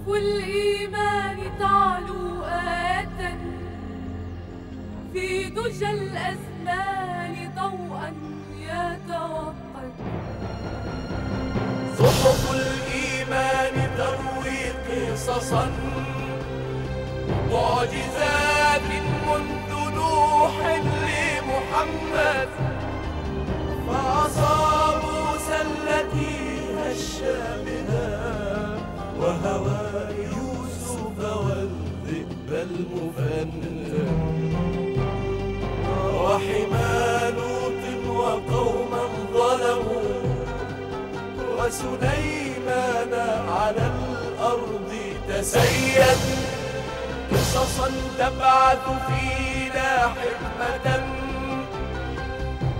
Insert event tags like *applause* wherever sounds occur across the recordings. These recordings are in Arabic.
صحف الإيمان تعلو آية. في دجى الأزمان ضوءا يتوقد صحف الإيمان تروي قصصا. معجزات منذ نوح لمحمد. فأصابوا سلتي هش بها وهوى. المفند وحمى لوط وقوما ظلموا وسليمان على الأرض تسيد قصصا تبعث فينا حكمة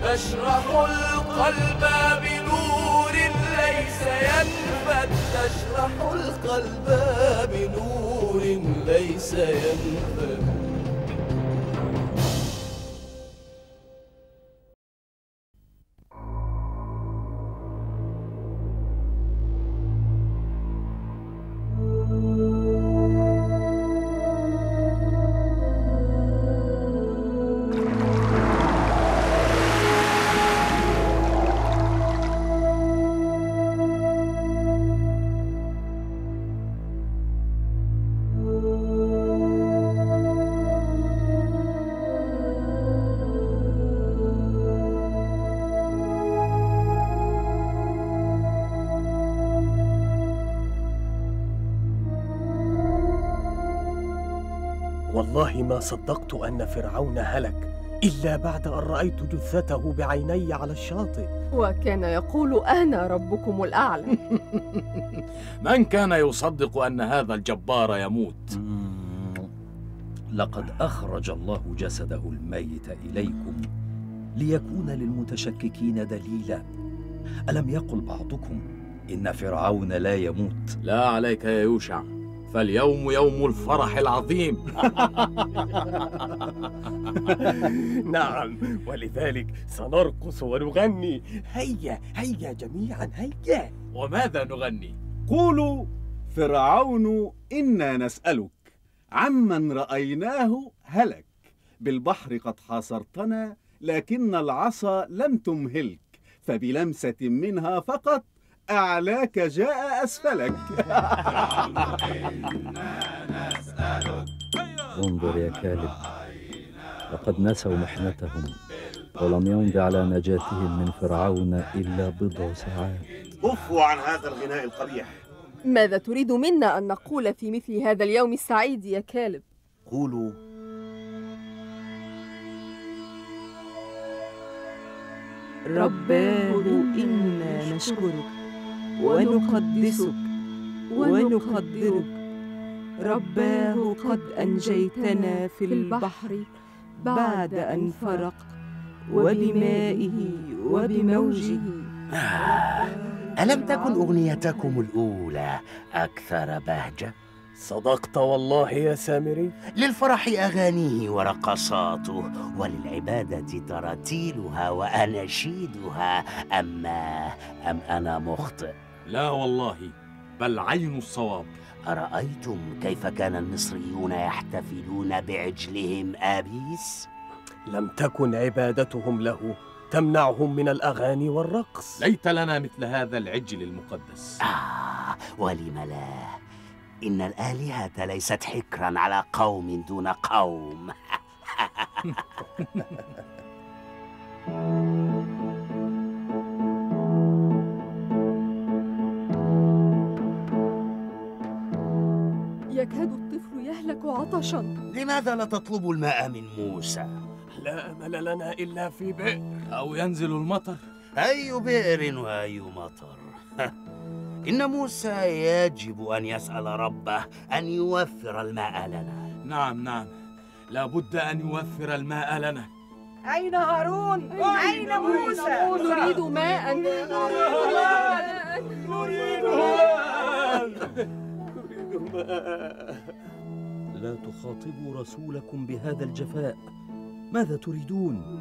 تشرح القلب بنور ليس ينفد تشرح القلب بنور ليس ينفد والله ما صدقت أن فرعون هلك إلا بعد أن رأيت جثته بعيني على الشاطئ. وكان يقول أنا ربكم الأعلى. *laughs* من كان يصدق أن هذا الجبار يموت؟ لقد أخرج الله جسده الميت إليكم ليكون للمتشككين دليلا. ألم يقل بعضكم إن فرعون لا يموت؟ لا عليك يا يوشع. فاليوم يوم الفرح العظيم. *laughs* نعم ولذلك سنرقص ونغني. هيا هيا جميعا هيا. وماذا نغني؟ قولوا فرعون إنا نسألك. عمن رأيناه هلك. بالبحر قد حاصرتنا لكن العصا لم تمهلك. فبلمسة منها فقط أعلاك جاء أسفلك. انظر يا كالب لقد نسوا محنتهم ولم يمض على نجاتهم من فرعون إلا بضع ساعات. كفوا عن هذا الغناء القبيح. ماذا تريد منا أن نقول في مثل هذا اليوم السعيد يا كالب؟ قولوا. رباه إنا نشكرك. ونقدسك ونقدرك رباه قد أنجيتنا في البحر بعد أن فرق وبمائه وبموجه ألم تكن أغنيتكم الأولى أكثر بهجة؟ صدقت والله يا سامري للفرح أغانيه ورقصاته وللعبادة تراتيلها وأناشيدها أما أم أنا مخطئ؟ لا والله بل عين الصواب. أرأيتم كيف كان المصريون يحتفلون بعجلهم آبيس؟ لم تكن عبادتهم له تمنعهم من الأغاني والرقص. ليت لنا مثل هذا العجل المقدس. آه ولم لا؟ إن الآلهة ليست حكرا على قوم دون قوم. *laughs* يكاد الطفل يهلك عطشا. لماذا لا تطلبوا الماء من موسى؟ لا أمل لنا إلا في بئر. أو ينزل المطر. أي بئر وأي مطر. *laughs* إن موسى يجب أن يسأل ربه أن يوفر الماء لنا. نعم نعم. لابد أن يوفر الماء لنا. أين هارون؟ أين موسى؟ نريد ماء. نريد ماء. لا تخاطبوا رسولكم بهذا الجفاء. ماذا تريدون؟ *laughs*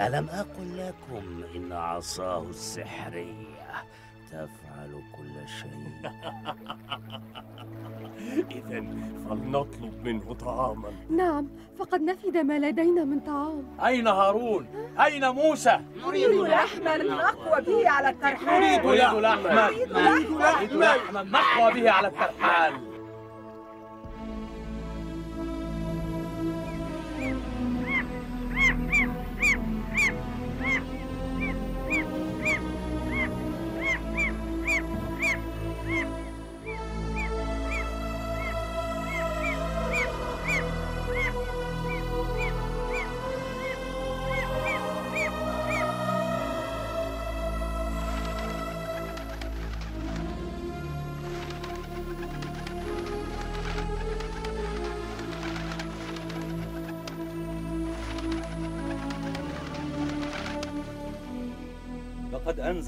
ألم أقل لكم إن عصاه السحرية تفعل كل شيء. *laughs* إذا فلنطلب منه طعاما. نعم فقد نفد ما لدينا من طعام. أين هارون؟ أين موسى؟ نريد لحما نقوى به على الترحال. نريد لحما نريد لحما نقوى به على الترحال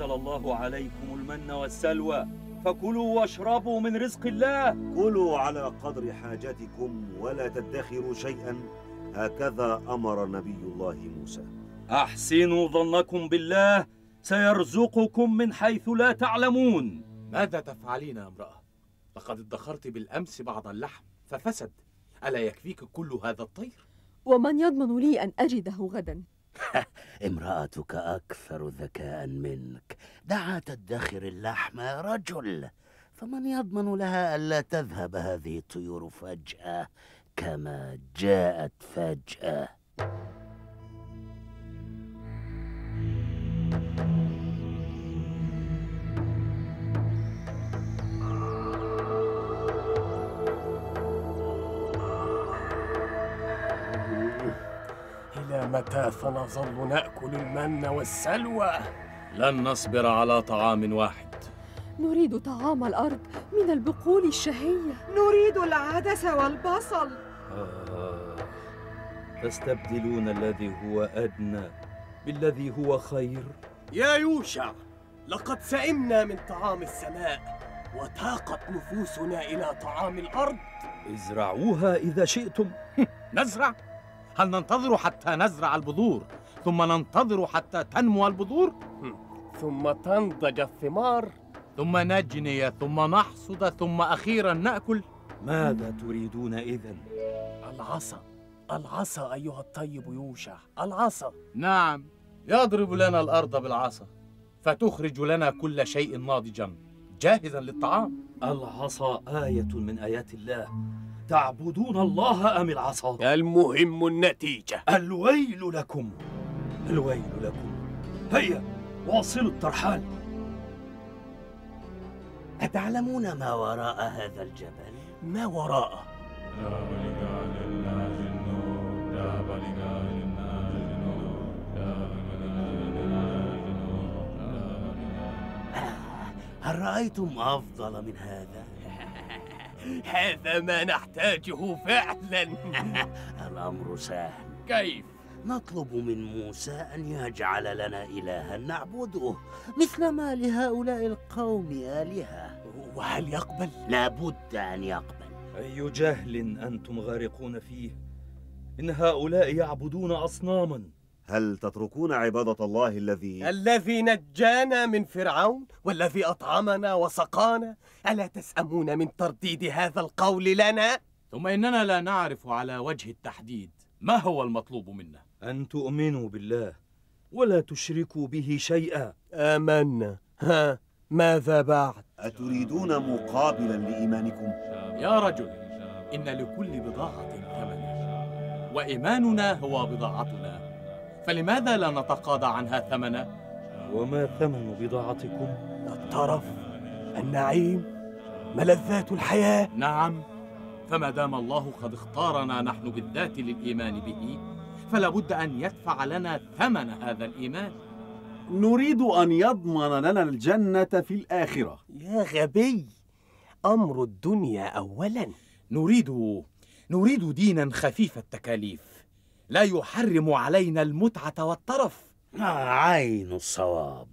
أنزل الله عليكم المن والسلوى. فكلوا واشربوا من رزق الله. كلوا على قدر حاجتكم ولا تدخروا شيئا. هكذا أمر نبي الله موسى. أحسنوا ظنكم بالله. سيرزقكم من حيث لا تعلمون. ماذا تفعلين يا امرأة؟ لقد ادخرت بالأمس بعض اللحم ففسد. ألا يكفيك كل هذا الطير؟ ومن يضمن لي أن أجده غدا؟ *laughs* امرأتك أكثر ذكاء منك. دعها تدخر اللحم رجل. فمن يضمن لها ألا تذهب هذه الطيور فجأة كما جاءت فجأة. متى سنظل نأكل المن والسلوى؟ لن نصبر على طعام واحد نريد طعام الأرض من البقول الشهية نريد العدس والبصل آه. تستبدلون الذي هو أدنى بالذي هو خير يا يوشع لقد سئمنا من طعام السماء وتاقت نفوسنا إلى طعام الأرض ازرعوها إذا شئتم نزرع؟ هل ننتظر حتى نزرع البذور ثم ننتظر حتى تنمو البذور؟ ثم تنضج الثمار. ثم نجني ثم نحصد ثم أخيرا نأكل. ماذا تريدون إذن؟ العصا. العصا أيها الطيب يوشع. العصا. نعم يضرب لنا الأرض بالعصا فتخرج لنا كل شيء ناضجا. جاهزا للطعام. العصا آية من آيات الله. تعبدون الله أم العصا؟ المهم النتيجة الويل لكم الويل لكم هيا واصلوا الترحال أتعلمون ما وراء هذا الجبل؟ ما وراءه؟ هل رأيتم أفضل من هذا؟ هذا ما نحتاجه فعلا. *laughs* الأمر سهل. كيف؟ نطلب من موسى أن يجعل لنا إلها نعبده مثل ما لهؤلاء القوم آلهة. وهل يقبل؟ لابد أن يقبل. أي جهل أنتم غارقون فيه؟ إن هؤلاء يعبدون أصناما. هل تتركون عبادة الله الذي الذي نجانا من فرعون والذي أطعمنا وسقانا ألا تسأمون من ترديد هذا القول لنا؟ ثم إننا لا نعرف على وجه التحديد ما هو المطلوب منا أن تؤمنوا بالله ولا تشركوا به شيئا آمنا ها ماذا بعد؟ أتريدون مقابلا لإيمانكم؟ يا رجل إن لكل بضاعة ثمنا وإيماننا هو بضاعتنا فلماذا لا نتقاضى عنها ثمنا؟ وما ثمن بضاعتكم؟ الطرف النعيم ملذات الحياة. نعم فما دام الله قد اختارنا نحن بالذات للإيمان به فلا بد أن يدفع لنا ثمن هذا الإيمان. نريد أن يضمن لنا الجنة في الآخرة. يا غبي أمر الدنيا أولا. نريد نريد دينا خفيف التكاليف. لا يحرم علينا المتعة والطرف. آه، عين الصواب.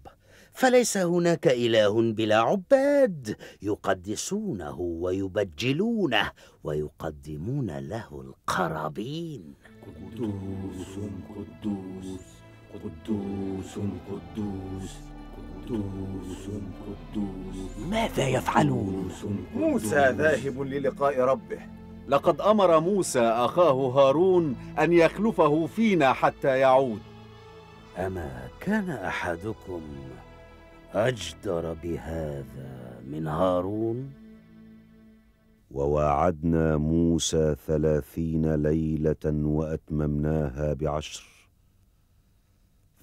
فليس هناك إله بلا عباد يقدسونه ويبجلونه ويقدمون له القرابين. قدوس قدوس قدوس قدوس قدوس قدوس ماذا يفعلون؟ موسى ذاهب للقاء ربه. لقد أمر موسى أخاه هارون أن يخلفه فينا حتى يعود. أما كان أحدكم أجدر بهذا من هارون؟ وواعدنا موسى ثلاثين ليلة وأتممناها بعشر.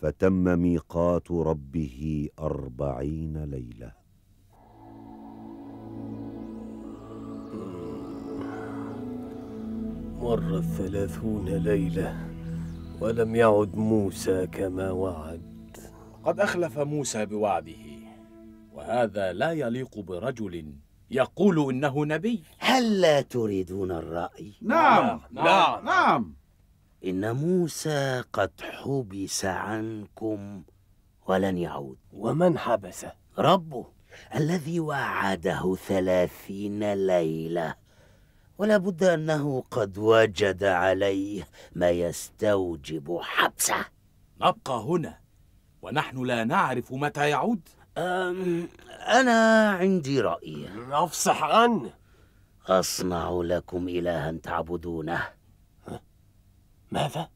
فتم ميقات ربه أربعين ليلة. مرت ثلاثون ليلة ولم يعد موسى كما وعد. قد أخلف موسى بوعده وهذا لا يليق برجل يقول إنه نبي. هل لا تريدون الرأي؟ نعم نعم. نعم. إن موسى قد حبس عنكم ولن يعود. ومن حبسه؟ ربه الذي وعده ثلاثين ليلة. ولا بد أنه قد وجد عليه ما يستوجب حبسه. نبقى هنا ونحن لا نعرف متى يعود. أم أنا عندي رأي. أفصح عنه أصنع لكم إلها تعبدونه. ماذا؟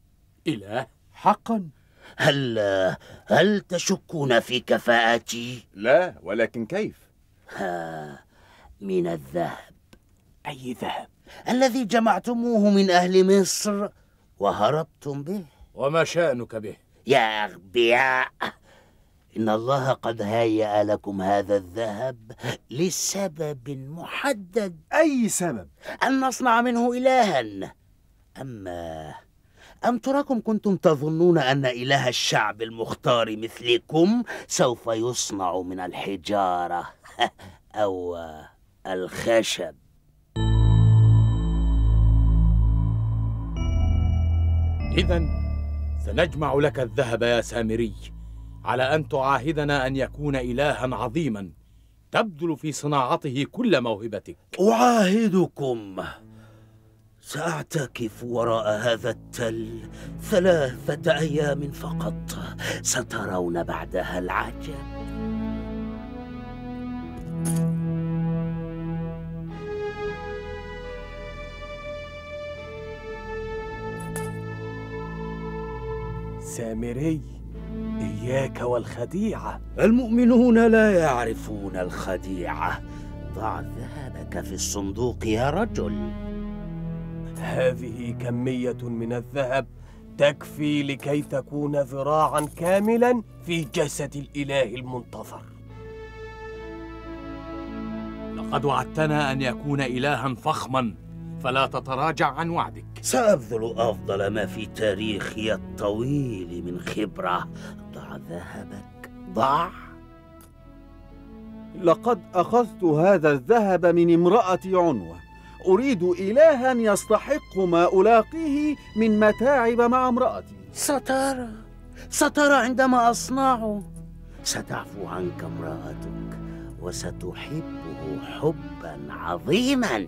إله حقا. هل هل تشكون في كفاءتي؟ لا ولكن كيف؟ ها من الذهب. أي ذهب؟ الذي جمعتموه من أهل مصر وهربتم به. وما شأنك به؟ يا أغبياء إن الله قد هيأ لكم هذا الذهب لسبب محدد. أي سبب؟ أن نصنع منه إلها. أما أم تراكم كنتم تظنون أن إله الشعب المختار مثلكم سوف يصنع من الحجارة *laughs* أو الخشب؟ إذا سنجمع لك الذهب يا سامري على أن تعاهدنا أن يكون إلها عظيما تبذل في صناعته كل موهبتك. أعاهدكم. سأعتكف وراء هذا التل ثلاثة أيام فقط. سترون بعدها العجب سامري إياك والخديعة. المؤمنون لا يعرفون الخديعة. ضع ذهبك في الصندوق يا رجل. هذه كمية من الذهب تكفي لكي تكون ذراعا كاملا في جسد الإله المنتظر. لقد وعدتنا أن يكون إلها فخما. فلا تتراجع عن وعدك. سأبذل أفضل ما في تاريخي الطويل من خبرة. ضع ذهبك. ضع. لقد أخذت هذا الذهب من امرأة عنوة. أريد إلها يستحق ما ألاقيه من متاعب مع امرأتي. سترى. سترى عندما أصنعه. ستعفو عنك امرأتك وستحبه حبا عظيما.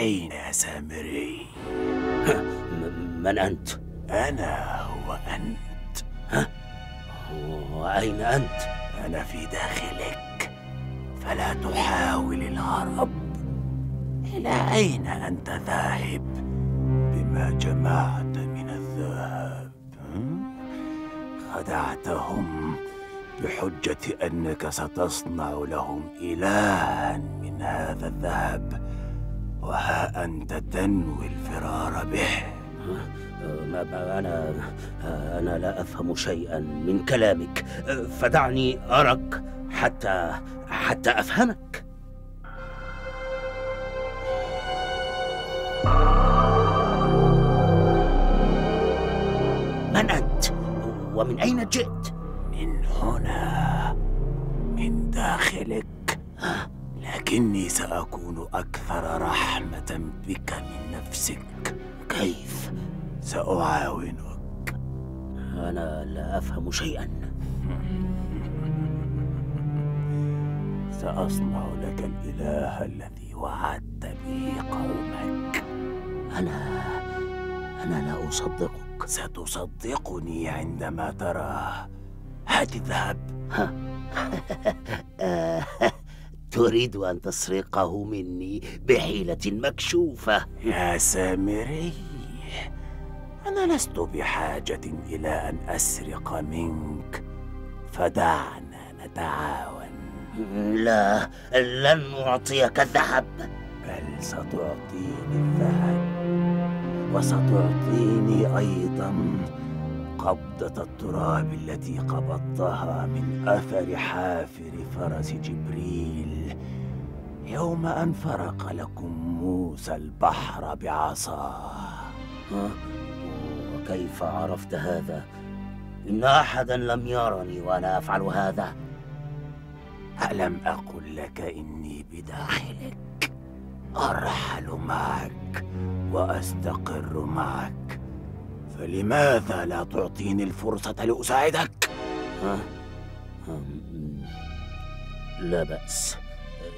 أين يا سامري؟ من أنت؟ أنا هو أنت وأين أنت؟ أنا في داخلك فلا تحاول الهرب إلى أين أنت ذاهب بما جمعت من الذهب هم؟ خدعتهم بحجة أنك ستصنع لهم إلها من هذا الذهب وها أنت تنوي الفرار به. ما أنا أنا لا أفهم شيئا من كلامك. فدعني أرك حتى حتى أفهمك. من أنت؟ ومن أين جئت؟ من هنا من داخلك. لكني سأكون أكثر رحمة بك من نفسك. كيف؟ سأعاونك. أنا لا أفهم شيئا. سأصنع لك الإله الذي وعدت به قومك. أنا أنا لا أصدقك. ستصدقني عندما تراه. هات الذهب *laughs* تريد أن تسرقه مني بحيلة مكشوفة. يا سامري أنا لست بحاجة إلى أن أسرق منك. فدعنا نتعاون. لا لن أعطيك الذهب بل ستعطيني الذهب وستعطيني أيضا قبضة التراب التي قبضتها من أثر حافر فرس جبريل يوم أن فرق لكم موسى البحر بعصاه؟ وكيف عرفت هذا؟ إن أحدا لم يرني وأنا أفعل هذا ألم أقل لك إني بداخلك أرحل معك وأستقر معك فلماذا لا تعطيني الفرصة لأساعدك؟ ها؟ لا بأس.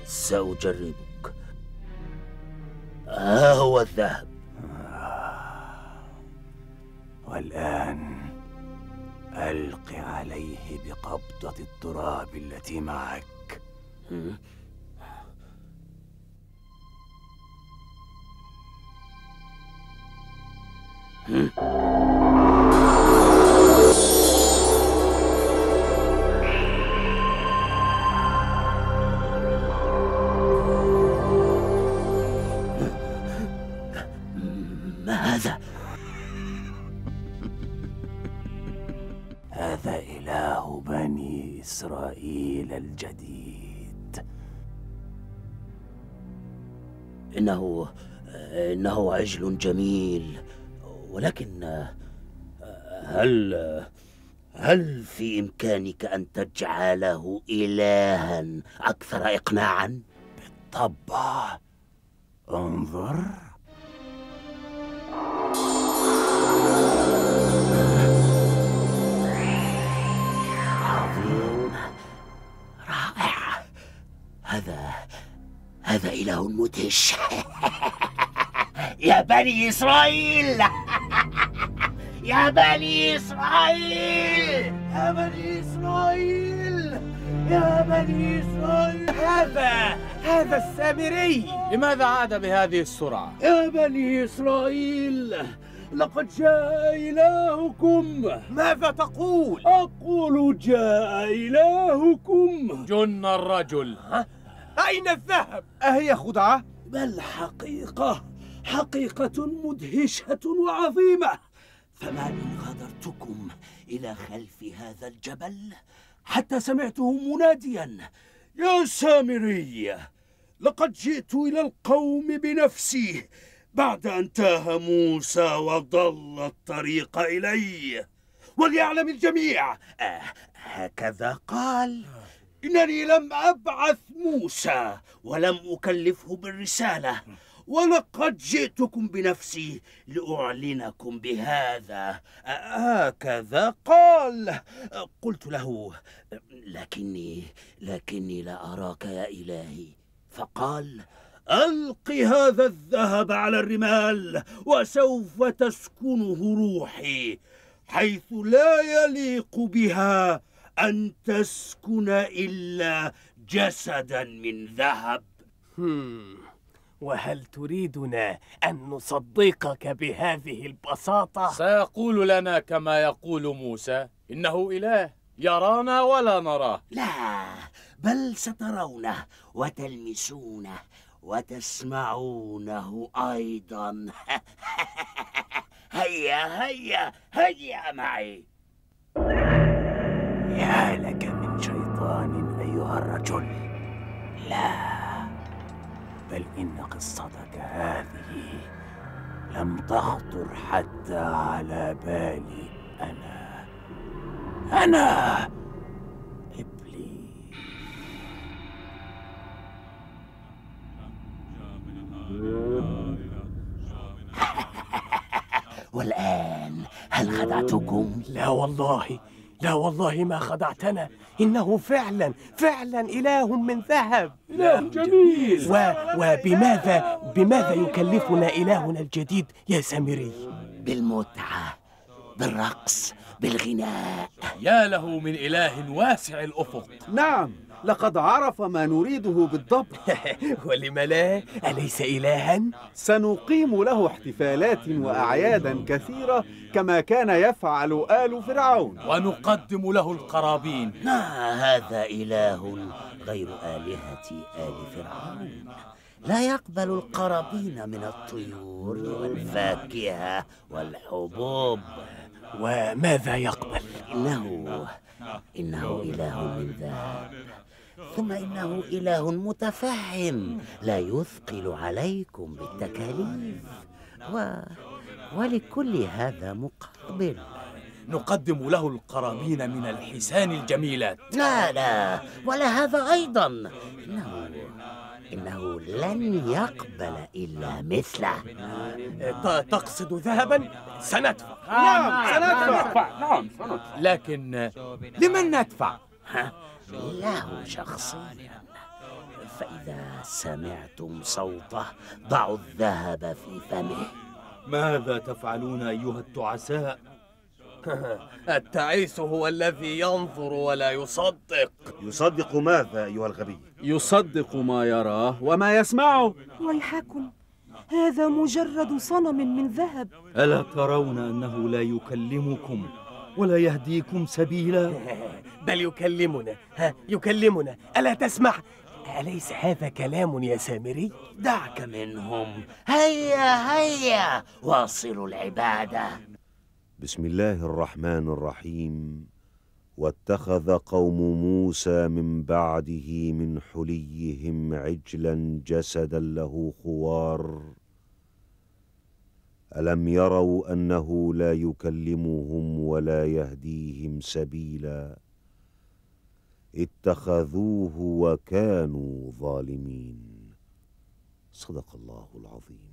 سأجربك. ها هو الذهب. والآن ألق عليه بقبضة التراب التي معك. ما هذا؟ *laughs* هذا إله بني إسرائيل الجديد إنه إنه عجل جميل ولكن هل هل في إمكانك أن تجعله إلها أكثر إقناعا؟ طبعا انظر. عظيم. رائع. هذا هذا إله مدهش. *laughs* يا بني إسرائيل! *laughs* يا بني إسرائيل! يا بني إسرائيل! يا بني إسرائيل! هذا هذا السامري! لماذا عاد بهذه السرعة؟ يا بني إسرائيل! لقد جاء إلهكم! ماذا تقول؟ أقول جاء إلهكم! جن الرجل. أين الذهب؟ أهي خدعة؟ بل حقيقة حقيقة مدهشة وعظيمة. فما إن غادرتكم إلى خلف هذا الجبل حتى سمعته مناديا يا سامري لقد جئت إلى القوم بنفسي بعد أن تاه موسى وضل الطريق إلي. وليعلم الجميع. آه هكذا قال. إنني لم أبعث موسى ولم أكلفه بالرسالة. ولقد جئتكم بنفسي لأعلنكم بهذا. هكذا قال. قلت له لكني لكني لا أراك يا إلهي. فقال ألق هذا الذهب على الرمال وسوف تسكنه روحي حيث لا يليق بها أن تسكن إلا جسدا من ذهب. وهل تريدنا أن نصدقك بهذه البساطة؟ سيقول لنا كما يقول موسى إنه إله يرانا ولا نراه. لا بل سترونه وتلمسونه وتسمعونه أيضا. *laughs* هيا هيا هيا معي. يا لك من شيطان أيها الرجل. لا. بل إن قصتك هذه لم تخطر حتى على بالي. أنا أنا إبليس. *laughs* والآن هل خدعتكم؟ لا والله. لا والله ما خدعتنا إنه فعلا فعلا إله من ذهب. إله جميل. و وبماذا بماذا يكلفنا إلهنا الجديد يا سامري بالمتعة بالرقص بالغناء. يا له من إله واسع الأفق. نعم. لقد عرف ما نريده بالضبط. *laughs* ولم لا؟ أليس إلها؟ سنقيم له احتفالات وأعيادا كثيرة كما كان يفعل آل فرعون. ونقدم له القرابين. هذا إله غير آلهة آل فرعون؟ لا يقبل القرابين من الطيور والفاكهة والحبوب. وماذا يقبل؟ إنه إنه إله من ذهب ثم إنه إله متفهم لا يثقل عليكم بالتكاليف. و... ولكل هذا مقابل. نقدم له القرابين من الحسان الجميلات. لا لا ولا هذا أيضا. إنه إنه لن يقبل إلا مثله. ت- تقصد ذهبا؟ سندفع. نعم سندفع. نعم سندفع لكن لمن ندفع؟ له شخصيا فإذا سمعتم صوته ضعوا الذهب في فمه. ماذا تفعلون أيها التعساء؟ *laughs* التعيس هو الذي ينظر ولا يصدق. يصدق ماذا أيها الغبي؟ يصدق ما يراه وما يسمعه. ويحكم هذا مجرد صنم من ذهب. ألا ترون أنه لا يكلمكم؟ ولا يهديكم سبيلا؟ *laughs* بل يكلمنا ها يكلمنا ألا تسمع؟ أليس هذا كلام يا سامري؟ دعك منهم هيا هيا واصلوا العبادة بسم الله الرحمن الرحيم واتخذ قوم موسى من بعده من حليهم عجلا جسدا له خوار ألم يروا أنه لا يكلمهم ولا يهديهم سبيلا؟ اتخذوه وكانوا ظالمين. صدق الله العظيم.